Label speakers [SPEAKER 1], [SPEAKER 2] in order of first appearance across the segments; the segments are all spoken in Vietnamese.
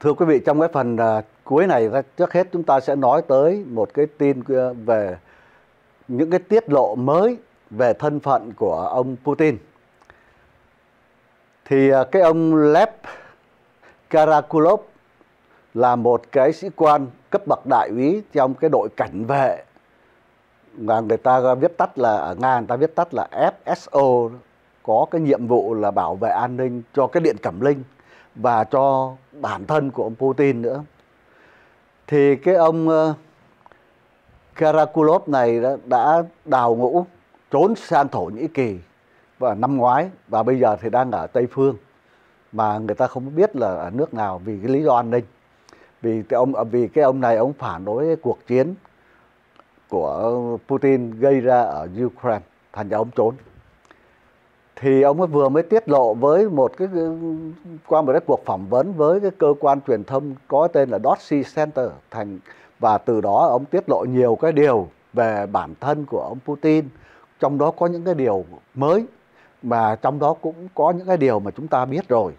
[SPEAKER 1] thưa quý vị trong cái phần uh, cuối này trước hết chúng ta sẽ nói tới một cái tin à, về những cái tiết lộ mới về thân phận của ông Putin. Thì uh, cái ông Lev Karakulov là một cái sĩ quan cấp bậc đại úy trong cái đội cảnh vệ mà người ta viết tắt là ở Nga người ta viết tắt là FSO có cái nhiệm vụ là bảo vệ an ninh cho cái điện Cẩm Linh và cho bản thân của ông Putin nữa. Thì cái ông ờ, Karakulov này đã, đã đào ngũ trốn sang Thổ Nhĩ Kỳ và năm ngoái và bây giờ thì đang ở Tây Phương mà người ta không biết là ở nước nào vì cái lý do an ninh vì cái ông ờ, vì cái ông này ông phản đối cái cuộc chiến của Putin gây ra ở Ukraine thành ra ông trốn thì ông ấy vừa mới tiết lộ với một cái qua một cái cuộc phỏng vấn với cái cơ quan truyền thông có tên là Dorsey Center thành, và từ đó ông tiết lộ nhiều cái điều về bản thân của ông Putin. Trong đó có những cái điều mới mà trong đó cũng có những cái điều mà chúng ta biết rồi.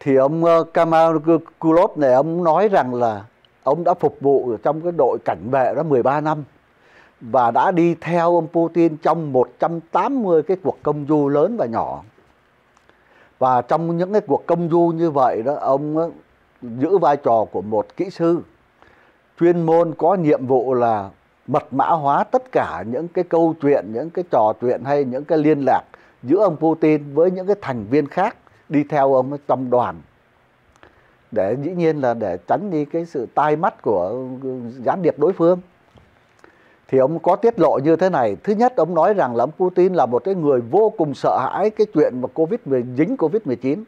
[SPEAKER 1] Thì ông ờ, Kamal Kulov này, ông nói rằng là ông đã phục vụ trong cái đội cảnh vệ đó 13 năm và đã đi theo ông Putin trong 180 cái cuộc công du lớn và nhỏ. Và trong những cái cuộc công du như vậy đó ông giữ vai trò của một kỹ sư chuyên môn có nhiệm vụ là mật mã hóa tất cả những cái câu chuyện, những cái trò chuyện hay những cái liên lạc giữa ông Putin với những cái thành viên khác đi theo ông trong đoàn để dĩ nhiên là để tránh đi cái sự tai mắt của gián điệp đối phương thì ông có tiết lộ như thế này. Thứ nhất ông nói rằng là ông Putin là một cái người vô cùng sợ hãi cái chuyện mà covid dính covid 19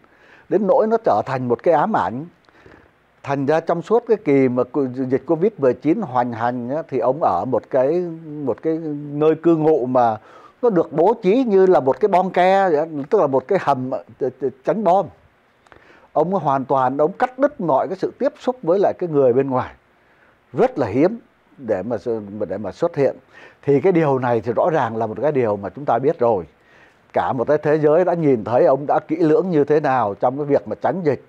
[SPEAKER 1] đến nỗi nó trở thành một cái ám ảnh. Thành ra trong suốt cái kỳ mà dịch covid 19 hoành hành á, thì ông ở một cái một cái nơi cư ngụ mà nó được bố trí như là một cái bom ke tức là một cái hầm ờ, tránh bom. Ông hoàn toàn ông cắt đứt mọi cái sự tiếp xúc với lại cái người bên ngoài. Rất là hiếm để mà để mà xuất hiện. Thì cái điều này thì rõ ràng là một cái điều mà chúng ta biết rồi. Cả một cái thế giới đã nhìn thấy ông đã kỹ lưỡng như thế nào trong cái việc mà tránh dịch.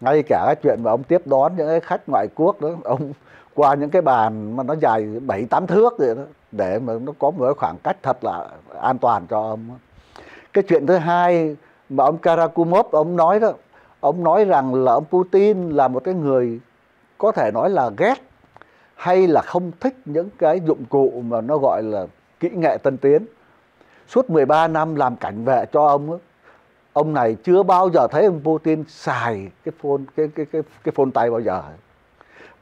[SPEAKER 1] Ngay cả cái chuyện mà ông tiếp đón những cái khách ngoại quốc đó, ông qua những cái bàn mà nó dài bảy, tám thước vậy đó, để mà nó có một cái khoảng cách thật là an toàn cho ông cái chuyện thứ hai mà ông Karakumov ông nói đó, ông nói rằng là ông Putin là một cái người có thể nói là ghét hay là không thích những cái dụng cụ mà nó gọi là kỹ nghệ tân tiến. Suốt 13 năm làm cảnh vệ cho ông ấy, ông này chưa bao giờ thấy ông Putin xài cái phone cái cái cái cái phone tay bao giờ.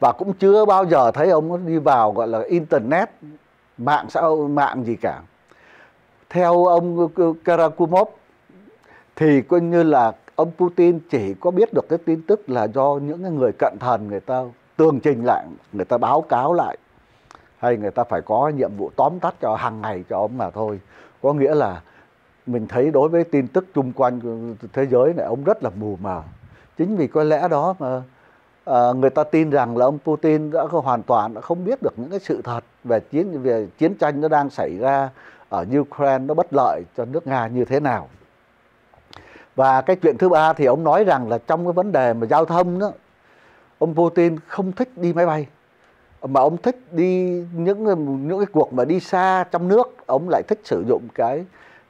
[SPEAKER 1] Và cũng chưa bao giờ thấy ông đi vào gọi là internet mạng xã hội mạng gì cả. Theo ông Karakumov thì coi như là ông Putin chỉ có biết được cái tin tức là do những người cận thần người ta tường trình lại, người ta báo cáo lại hay người ta phải có nhiệm vụ tóm tắt cho hàng ngày cho ông mà thôi. Có nghĩa là mình thấy đối với tin tức chung quanh thế giới này ông rất là mù mờ. Chính vì có lẽ đó mà à, người ta tin rằng là ông Putin đã hoàn toàn đã không biết được những cái sự thật về chiến về chiến tranh nó đang xảy ra ở Ukraine nó bất lợi cho nước Nga như thế nào và cái chuyện thứ ba thì ông nói rằng là trong cái vấn đề mà giao thông đó ông Putin không thích đi máy bay, mà ông thích đi những những cái cuộc mà đi xa trong nước, ông lại thích sử dụng cái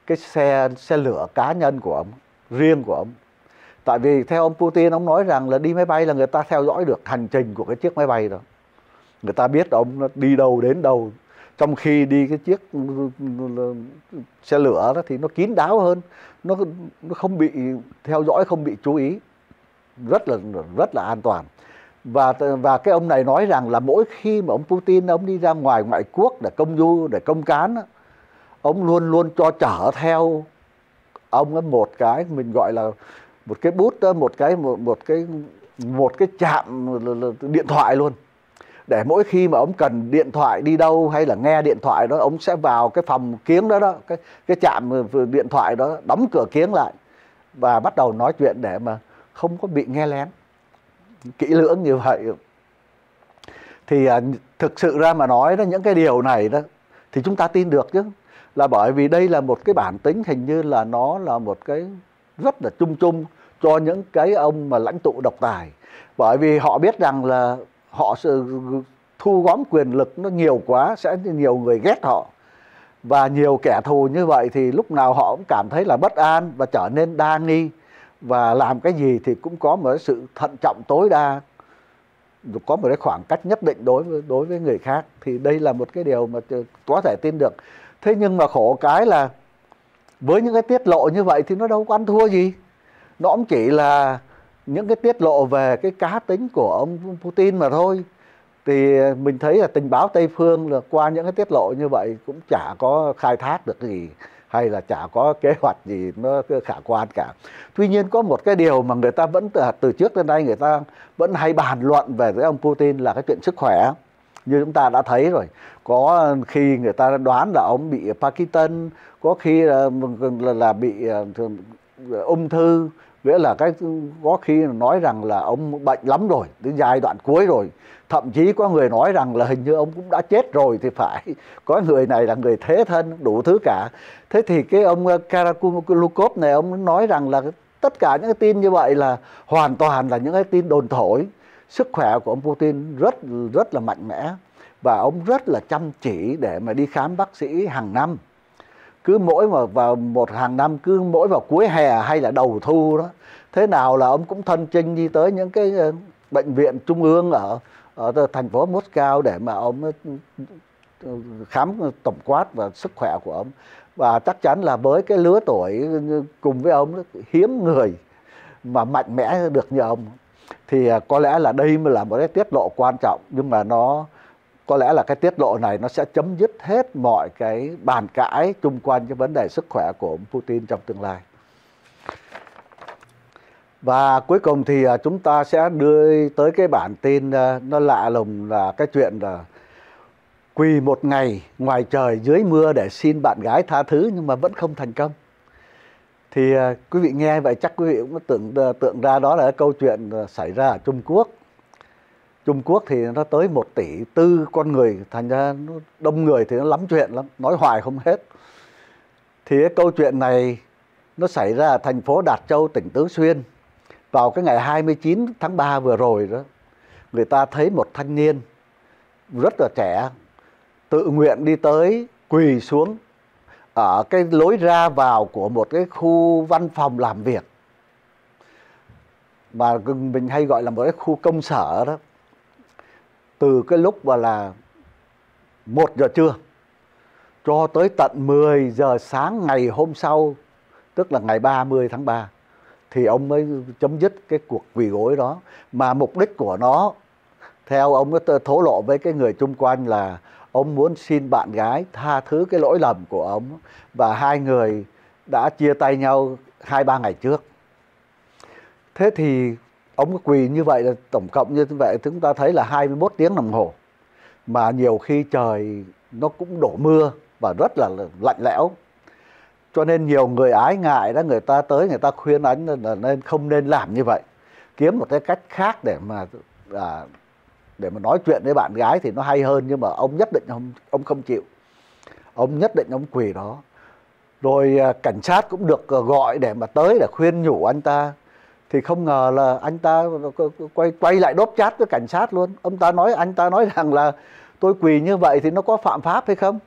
[SPEAKER 1] cái xe xe lửa cá nhân của ông, riêng của ông. Tại vì theo ông Putin, ông nói rằng là đi máy bay là người ta theo dõi được hành trình của cái chiếc máy bay đó. Người ta biết ông đi đâu đến đâu. Trong khi đi cái chiếc, xe lửa đó thì nó kín đáo hơn, nó nó không bị, theo dõi không bị chú ý. Rất là rất là an toàn và và cái ông này nói rằng là mỗi khi mà ông Putin ông đi ra ngoài ngoại quốc để công du để công cán ông luôn luôn cho chở theo ông ấy một cái mình gọi là một cái bút một cái một, một cái một cái chạm điện thoại luôn. Để mỗi khi mà ông cần điện thoại đi đâu hay là nghe điện thoại đó ông sẽ vào cái phòng kiếng đó đó cái cái chạm ờ, điện thoại đó đóng cửa kiếng lại và bắt đầu nói chuyện để mà không có bị nghe lén kỹ lưỡng như vậy. Thì à, thực sự ra mà nói đó những cái điều này đó thì chúng ta tin được chứ. Là bởi vì đây là một cái bản tính hình như là nó là một cái rất là chung chung cho những cái ông mà lãnh tụ độc tài. Bởi vì họ biết rằng là họ sự thu gom quyền lực nó nhiều quá sẽ nhiều người ghét họ. Và nhiều kẻ thù như vậy thì lúc nào họ cũng cảm thấy là bất an và trở nên đa nghi và làm cái gì thì cũng có một cái sự thận trọng tối đa, có một cái khoảng cách nhất định đối với đối với người khác. Thì đây là một cái điều mà có thể tin được. Thế nhưng mà khổ cái là với những cái tiết lộ như vậy thì nó đâu có ăn thua gì. Nó cũng chỉ là những cái tiết lộ về cái cá tính của ông Putin mà thôi. Thì mình thấy là tình báo Tây phương là qua những cái tiết lộ như vậy cũng chả có khai thác được cái gì hay là chả có kế hoạch gì nó khả quan cả. Tuy nhiên có một cái điều mà người ta vẫn từ, từ trước đến nay người ta vẫn hay bàn luận về với ông Putin là cái chuyện sức khỏe như chúng ta đã thấy rồi có khi người ta đoán là ông bị Parkinson có khi là, là, là bị ờ, ung thư nghĩa là cái có khi nói rằng là ông bệnh lắm rồi, đến giai đoạn cuối rồi. Thậm chí có người nói rằng là hình như ông cũng đã chết rồi thì phải. Có người này là người thế thân, đủ thứ cả. Thế thì cái ông ờ, Karakulukov này, ông nói rằng là tất cả những cái tin như vậy là hoàn toàn là những cái tin đồn thổi. Sức khỏe của ông Putin rất rất là mạnh mẽ. Và ông rất là chăm chỉ để mà đi khám bác sĩ hàng năm cứ mỗi mà vào một hàng năm, cứ mỗi vào cuối hè hay là đầu thu đó, thế nào là ông cũng thân chinh đi tới những cái ờ, bệnh viện trung ương ở ở thành phố Moscow để mà ông ờ, ờ, khám tổng quát và sức khỏe của ông. Và chắc chắn là với cái lứa tuổi cùng với ông hiếm người mà mạnh mẽ được như ông, thì có lẽ là đây mới là một cái tiết lộ quan trọng, nhưng mà nó có lẽ là cái tiết lộ này nó sẽ chấm dứt hết mọi cái bàn cãi chung quanh cái vấn đề sức khỏe của ông Putin trong tương lai. Và cuối cùng thì à, chúng ta sẽ đưa tới cái bản tin à, nó lạ lùng là cái chuyện là quỳ một ngày ngoài trời dưới mưa để xin bạn gái tha thứ nhưng mà vẫn không thành công. Thì à, quý vị nghe vậy chắc quý vị cũng tưởng tượng ra đó là cái câu chuyện xảy ra ở Trung Quốc Trung Quốc thì nó tới một tỷ tư con người, thành ra nó đông người thì nó lắm chuyện lắm, nói hoài không hết. Thì cái câu chuyện này nó xảy ra ở thành phố Đạt Châu, tỉnh Tứ Xuyên. Vào cái ngày 29 tháng 3 vừa rồi đó, người ta thấy một thanh niên rất là trẻ, tự nguyện đi tới quỳ xuống ở cái lối ra vào của một cái khu văn phòng làm việc. Mà mình hay gọi là một cái khu công sở đó từ cái lúc mà là một giờ trưa cho tới tận 10 giờ sáng ngày hôm sau, tức là ngày 30 tháng 3 thì ông mới chấm dứt cái cuộc quỳ gối đó. Mà mục đích của nó, theo ông nó thổ lộ với cái người chung quanh là ông muốn xin bạn gái tha thứ cái lỗi lầm của ông. Và hai người đã chia tay nhau hai ba ngày trước. Thế thì ông quỳ như vậy là tổng cộng như vậy chúng ta thấy là 21 tiếng đồng hồ. Mà nhiều khi trời nó cũng đổ mưa và rất là lạnh lẽo. Cho nên nhiều người ái ngại đó người ta tới người ta khuyên anh là nên không nên làm như vậy. Kiếm một cái cách khác để mà à, để mà nói chuyện với bạn gái thì nó hay hơn nhưng mà ông nhất định ông ông không chịu. Ông nhất định ông quỳ đó. Rồi à, cảnh sát cũng được à, gọi để mà tới để khuyên nhủ anh ta thì không ngờ là anh ta quay quay lại đốp chát với cảnh sát luôn. Ông ta nói, anh ta nói rằng là tôi quỳ như vậy thì nó có phạm pháp hay không?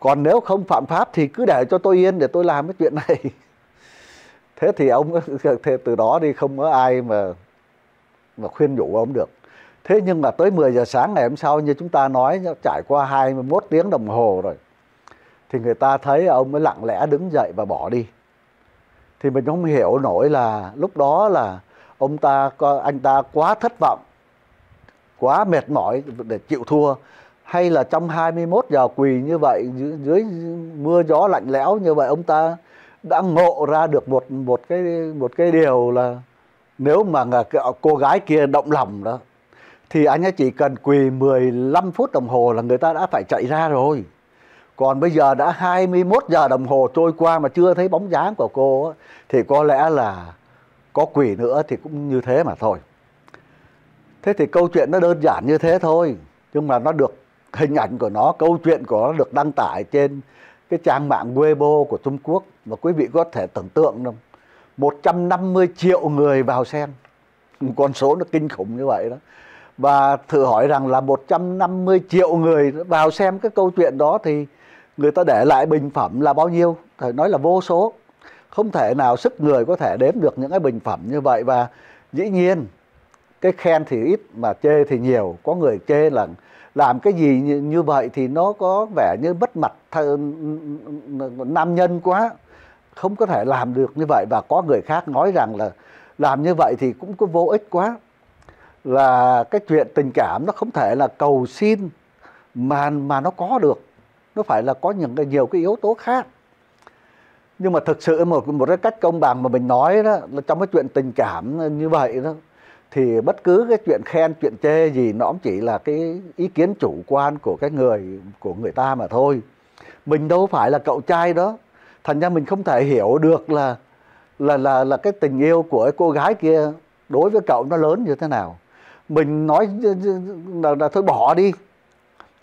[SPEAKER 1] Còn nếu không phạm pháp thì cứ để cho tôi yên để tôi làm cái chuyện này. Thế thì ông từ đó đi không có ai mà mà khuyên nhủ ông được. Thế nhưng mà tới 10 giờ sáng ngày hôm sau như chúng ta nói trải qua 21 tiếng đồng hồ rồi. Thì người ta thấy ông mới lặng lẽ đứng dậy và bỏ đi thì mình không hiểu nổi là lúc đó là ông ta anh ta quá thất vọng quá mệt mỏi để chịu thua. Hay là trong 21 giờ quỳ như vậy dưới, mưa gió lạnh lẽo như vậy ông ta đã ngộ ra được một một cái một cái điều là nếu mà cô gái kia động lòng đó thì anh ấy chỉ cần quỳ 15 phút đồng hồ là người ta đã phải chạy ra rồi còn bây giờ đã 21 giờ đồng hồ trôi qua mà chưa thấy bóng dáng của cô thì có lẽ là có quỷ nữa thì cũng như thế mà thôi. Thế thì câu chuyện nó đơn giản như thế thôi, nhưng mà nó được hình ảnh của nó, câu chuyện của nó được đăng tải trên cái trang mạng Weibo của Trung Quốc mà quý vị có thể tưởng tượng không 150 triệu người vào xem. Con số nó kinh khủng như vậy đó. Và thử hỏi rằng là 150 triệu người vào xem cái câu chuyện đó thì người ta để lại bình phẩm là bao nhiêu? Phải nói là vô số. Không thể nào sức người có thể đếm được những cái bình phẩm như vậy và dĩ nhiên cái khen thì ít mà chê thì nhiều. Có người chê là làm cái gì như, như vậy thì nó có vẻ như bất mặt nam nhân quá. Không có thể làm được như vậy và có người khác nói rằng là làm như vậy thì cũng có vô ích quá. Là cái chuyện tình cảm nó không thể là cầu xin mà mà nó có được nó phải là có những cái nhiều cái yếu tố khác? Nhưng mà thực sự một một cái cách công bằng mà mình nói đó là trong cái chuyện tình cảm như vậy đó thì bất cứ cái chuyện khen chuyện chê gì nó cũng chỉ là cái ý kiến chủ quan của cái người của người ta mà thôi. Mình đâu phải là cậu trai đó. Thành ra mình không thể hiểu được là là là là cái tình yêu của cái cô gái kia đối với cậu nó lớn như thế nào. Mình nói là, là thôi bỏ đi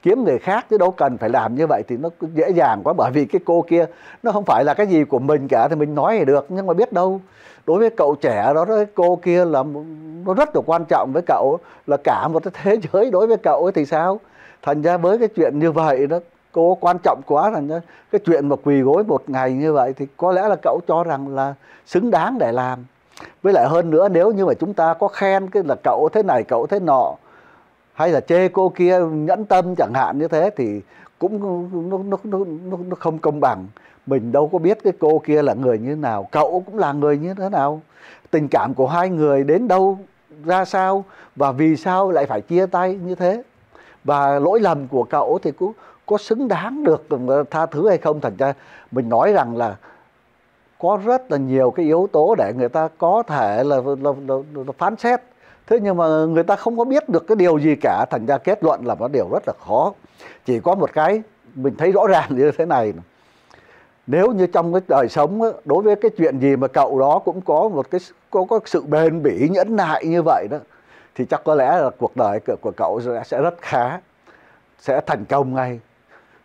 [SPEAKER 1] kiếm người khác chứ đâu cần phải làm như vậy thì nó dễ dàng quá. Bởi vì cái cô kia, nó không phải là cái gì của mình cả thì mình nói thì được, nhưng mà biết đâu, đối với cậu trẻ đó cái cô kia là nó rất là quan trọng với cậu, là cả một cái thế giới đối với cậu ấy thì sao? Thành ra với cái chuyện như vậy đó, cô quan trọng quá, thành ra cái chuyện mà quỳ gối một ngày như vậy thì có lẽ là cậu cho rằng là xứng đáng để làm. Với lại hơn nữa, nếu như mà chúng ta có khen cái là cậu thế này, cậu thế nọ hay là chê cô kia nhẫn tâm chẳng hạn như thế thì cũng nó, nó, nó, nó, nó không công bằng. Mình đâu có biết cái cô kia là người như thế nào cậu cũng là người như thế nào. Tình cảm của hai người đến đâu ra sao và vì sao lại phải chia tay như thế? Và lỗi lầm của cậu thì cũng có xứng đáng được ừ, tha thứ hay không? Thành ra mình nói rằng là có rất là nhiều cái yếu tố để người ta có thể là, là, là, là phán xét thế nhưng mà người ta không có biết được cái điều gì cả thành ra kết luận là nó điều rất là khó. Chỉ có một cái mình thấy rõ ràng như thế này nếu như trong cái đời sống đó, đối với cái chuyện gì mà cậu đó cũng có một cái có có sự bền bỉ nhẫn nại như vậy đó thì chắc có lẽ là cuộc đời của, của cậu sẽ rất khá sẽ thành công ngay.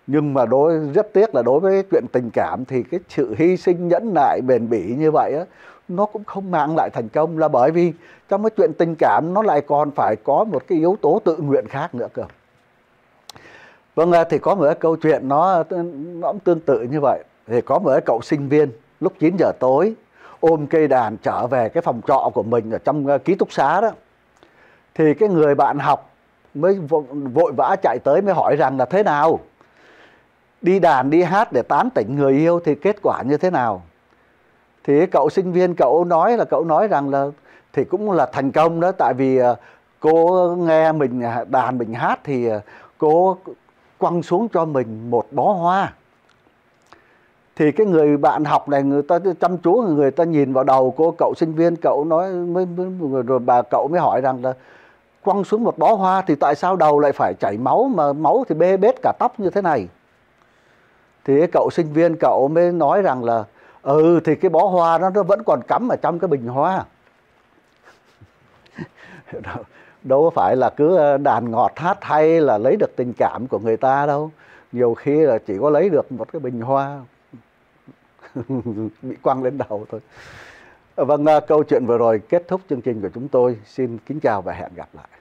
[SPEAKER 1] Nhưng mà đối rất tiếc là đối với chuyện tình cảm thì cái sự hy sinh nhẫn nại bền bỉ như vậy á nó cũng không mang lại thành công là bởi vì trong cái chuyện tình cảm nó lại còn phải có một cái yếu tố tự nguyện khác nữa cơ. Vâng à, thì có một cái câu chuyện nó nó cũng tương tự như vậy. Thì có một cái cậu sinh viên lúc 9 giờ tối ôm cây đàn trở về cái phòng trọ của mình ở trong à, ký túc xá đó. Thì cái người bạn học mới vội vã chạy tới mới hỏi rằng là thế nào? Đi đàn, đi hát để tán tỉnh người yêu thì kết quả như thế nào? Thì cậu sinh viên cậu nói là cậu nói rằng là thì cũng là thành công đó tại vì ờ, cô nghe mình à, đàn mình hát thì ờ, cô quăng xuống cho mình một bó hoa. Thì cái người bạn học này người ta chăm chú người ta nhìn vào đầu cô cậu sinh viên cậu nói mới, mới rồi bà cậu mới hỏi rằng là quăng xuống một bó hoa thì tại sao đầu lại phải chảy máu mà máu thì bê bết cả tóc như thế này? Thì cậu sinh viên cậu mới nói rằng là ừ thì cái bó hoa đó, nó vẫn còn cắm ở trong cái bình hoa. Đâu có phải là cứ ờ, đàn ngọt hát hay là lấy được tình cảm của người ta đâu. Nhiều khi là chỉ có lấy được một cái bình hoa. Bị quăng lên đầu thôi. Vâng ờ, câu chuyện vừa rồi kết thúc chương trình của chúng tôi. Xin kính chào và hẹn gặp lại.